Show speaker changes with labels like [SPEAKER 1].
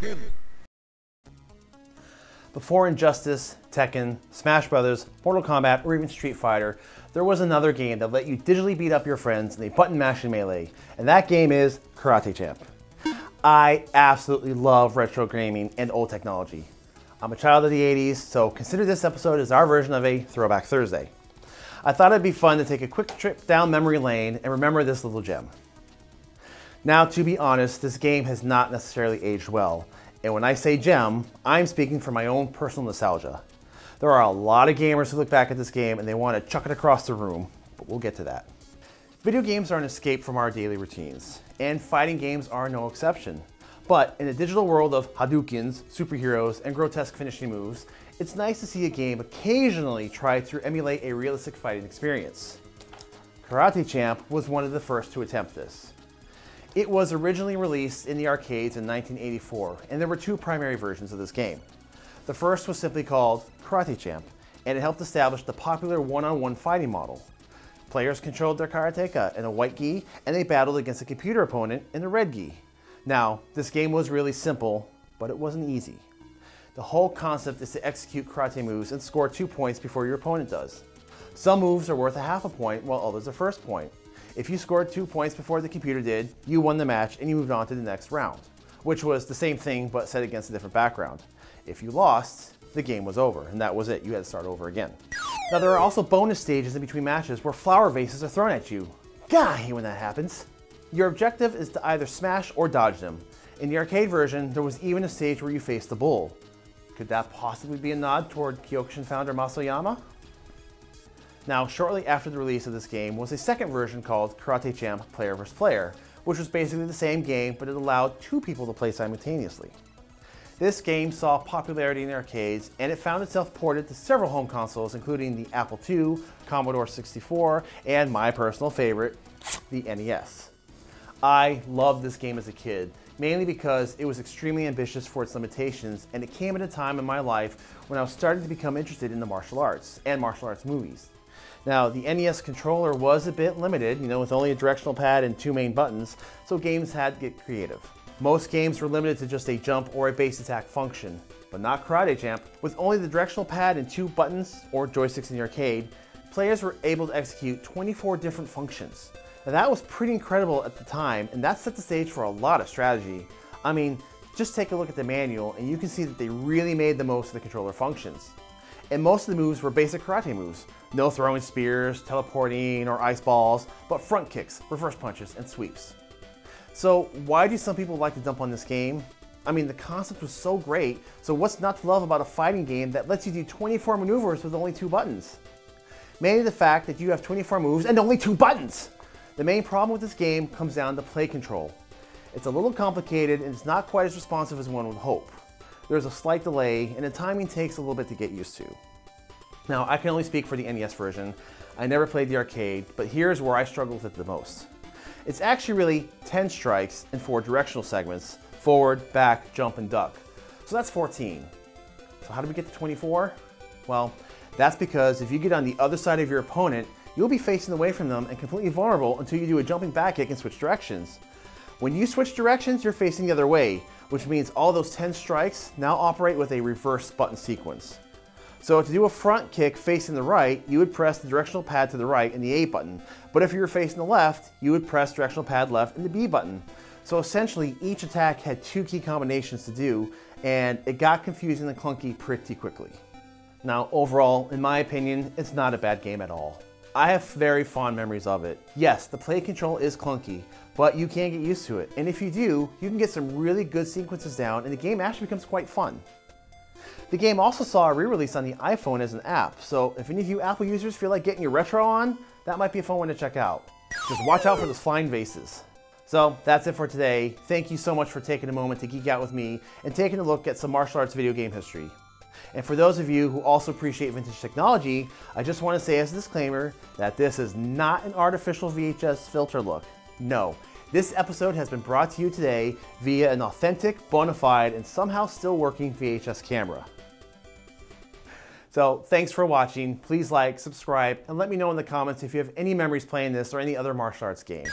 [SPEAKER 1] him. Before Injustice, Tekken, Smash Brothers, Mortal Kombat, or even Street Fighter, there was another game that let you digitally beat up your friends in a button mashing melee, and that game is Karate Champ. I absolutely love retro gaming and old technology. I'm a child of the 80s, so consider this episode as our version of a Throwback Thursday. I thought it'd be fun to take a quick trip down memory lane and remember this little gem. Now, to be honest, this game has not necessarily aged well, and when I say gem, I'm speaking from my own personal nostalgia. There are a lot of gamers who look back at this game and they want to chuck it across the room, but we'll get to that. Video games are an escape from our daily routines, and fighting games are no exception. But in a digital world of Hadoukens, superheroes, and grotesque finishing moves, it's nice to see a game occasionally try to emulate a realistic fighting experience. Karate Champ was one of the first to attempt this. It was originally released in the arcades in 1984, and there were two primary versions of this game. The first was simply called Karate Champ, and it helped establish the popular one-on-one -on -one fighting model. Players controlled their karateka in a white gi, and they battled against a computer opponent in a red gi. Now, this game was really simple, but it wasn't easy. The whole concept is to execute karate moves and score two points before your opponent does. Some moves are worth a half a point, while others a first point. If you scored two points before the computer did, you won the match and you moved on to the next round, which was the same thing but set against a different background. If you lost, the game was over, and that was it. You had to start over again. Now, there are also bonus stages in between matches where flower vases are thrown at you. God, I hate when that happens. Your objective is to either smash or dodge them. In the arcade version, there was even a stage where you faced the bull. Could that possibly be a nod toward Kyokushin founder Mas Oyama? Now, shortly after the release of this game was a second version called Karate Champ Player vs. Player, which was basically the same game, but it allowed two people to play simultaneously. This game saw popularity in arcades, and it found itself ported to several home consoles, including the Apple II, Commodore 64, and my personal favorite, the NES. I loved this game as a kid, mainly because it was extremely ambitious for its limitations, and it came at a time in my life when I was starting to become interested in the martial arts and martial arts movies. Now, the NES controller was a bit limited, you know, with only a directional pad and two main buttons, so games had to get creative. Most games were limited to just a jump or a base attack function, but not Karate Champ. With only the directional pad and two buttons or joysticks in the arcade, players were able to execute 24 different functions. Now that was pretty incredible at the time, and that set the stage for a lot of strategy. I mean, just take a look at the manual and you can see that they really made the most of the controller functions. And most of the moves were basic karate moves. No throwing spears, teleporting, or ice balls, but front kicks, reverse punches, and sweeps. So why do some people like to dump on this game? I mean, the concept was so great, so what's not to love about a fighting game that lets you do 24 maneuvers with only two buttons? Mainly the fact that you have 24 moves and only two buttons! The main problem with this game comes down to play control. It's a little complicated and it's not quite as responsive as one would hope. There's a slight delay and the timing takes a little bit to get used to. Now, I can only speak for the NES version. I never played the arcade, but here's where I struggled with it the most. It's actually really 10 strikes and four directional segments, forward, back, jump, and duck. So that's 14. So how do we get to 24? Well, that's because if you get on the other side of your opponent, you'll be facing away from them and completely vulnerable until you do a jumping back kick and switch directions. When you switch directions, you're facing the other way, which means all those 10 strikes now operate with a reverse button sequence. So to do a front kick facing the right, you would press the directional pad to the right and the A button. But if you were facing the left, you would press directional pad left and the B button. So essentially, each attack had two key combinations to do, and it got confusing and clunky pretty quickly. Now, overall, in my opinion, it's not a bad game at all. I have very fond memories of it. Yes, the play control is clunky, but you can get used to it. And if you do, you can get some really good sequences down, and the game actually becomes quite fun. The game also saw a re-release on the iPhone as an app, so if any of you Apple users feel like getting your retro on, that might be a fun one to check out. Just watch out for those flying vases. So that's it for today. Thank you so much for taking a moment to geek out with me and taking a look at some martial arts video game history. And for those of you who also appreciate vintage technology, I just want to say as a disclaimer that this is not an artificial VHS filter look. No, this episode has been brought to you today via an authentic, bona fide, and somehow still working VHS camera. So thanks for watching. Please like, subscribe, and let me know in the comments if you have any memories playing this or any other martial arts game.